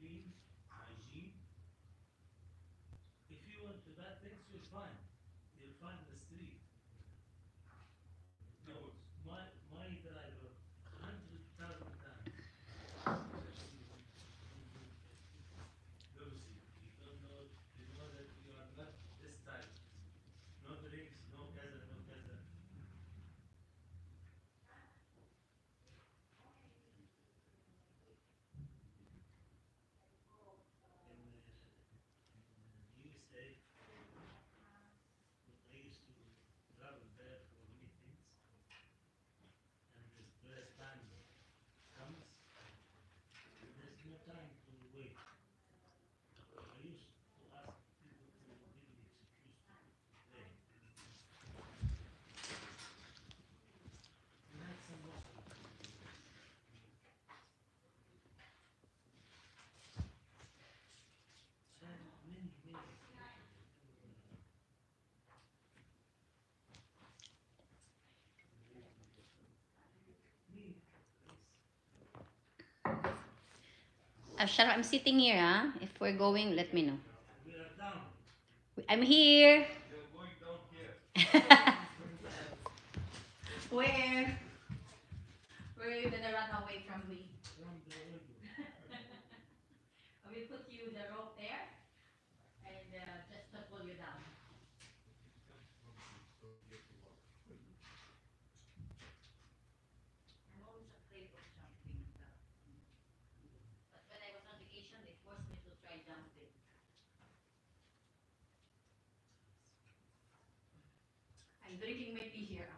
please hygiene. If you want to that things, you'll find. You'll find the street. Uh, shut up. I'm sitting here, huh? If we're going, let me know. I'm here. Where? Where are you gonna run away from me? we put you the rope there and uh, just to pull you down. drinking may be here.